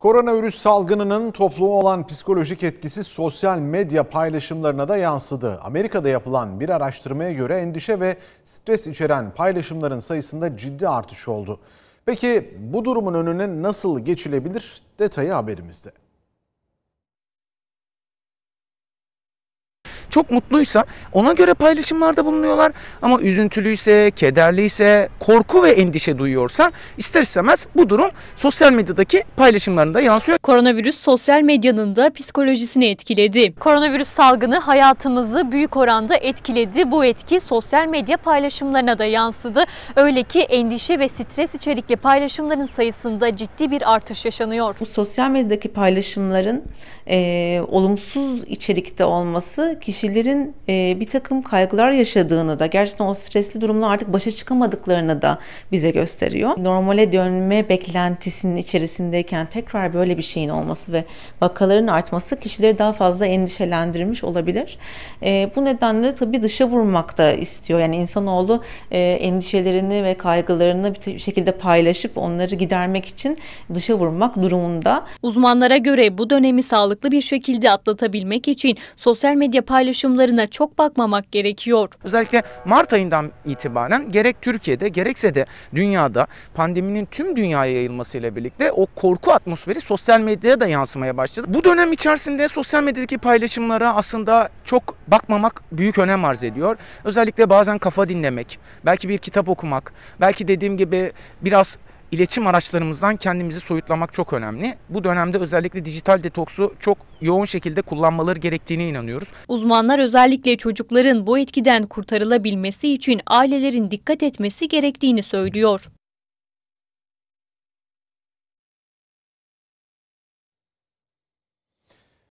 Koronavirüs salgınının topluma olan psikolojik etkisi sosyal medya paylaşımlarına da yansıdı. Amerika'da yapılan bir araştırmaya göre endişe ve stres içeren paylaşımların sayısında ciddi artış oldu. Peki bu durumun önüne nasıl geçilebilir? Detayı haberimizde. Çok mutluysa ona göre paylaşımlarda bulunuyorlar. Ama üzüntülüyse, kederliyse, korku ve endişe duyuyorsa ister istemez bu durum sosyal medyadaki paylaşımlarında yansıyor. Koronavirüs sosyal medyanın da psikolojisini etkiledi. Koronavirüs salgını hayatımızı büyük oranda etkiledi. Bu etki sosyal medya paylaşımlarına da yansıdı. Öyle ki endişe ve stres içerikli paylaşımların sayısında ciddi bir artış yaşanıyor. Bu sosyal medyadaki paylaşımların e, olumsuz içerikte olması kişilerin e, bir takım kaygılar yaşadığını da gerçekten o stresli durumla artık başa çıkamadıklarını da bize gösteriyor. Normale dönme beklentisinin içerisindeyken tekrar böyle bir şeyin olması ve vakaların artması kişileri daha fazla endişelendirmiş olabilir. E, bu nedenle tabii dışa vurmak da istiyor. Yani insanoğlu e, endişelerini ve kaygılarını bir şekilde paylaşıp onları gidermek için dışa vurmak durumunda. Uzmanlara göre bu dönemi sağlıklı bir şekilde atlatabilmek için sosyal medya paylaşımlarına çok bakmamak gerekiyor. Özellikle Mart ayından itibaren gerek Türkiye'de gerekse de dünyada pandeminin tüm dünyaya yayılmasıyla birlikte o korku atmosferi sosyal medyaya da yansımaya başladı. Bu dönem içerisinde sosyal medyadaki paylaşımlara aslında çok bakmamak büyük önem arz ediyor. Özellikle bazen kafa dinlemek, belki bir kitap okumak, belki dediğim gibi biraz iletişim araçlarımızdan kendimizi soyutlamak çok önemli. Bu dönemde özellikle dijital detoksu çok yoğun şekilde kullanmaları gerektiğine inanıyoruz. Uzmanlar özellikle çocukların bu etkiden kurtarılabilmesi için ailelerin dikkat etmesi gerektiğini söylüyor.